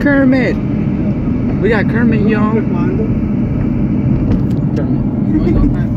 Kermit. We got Kermit, y'all. Kermit.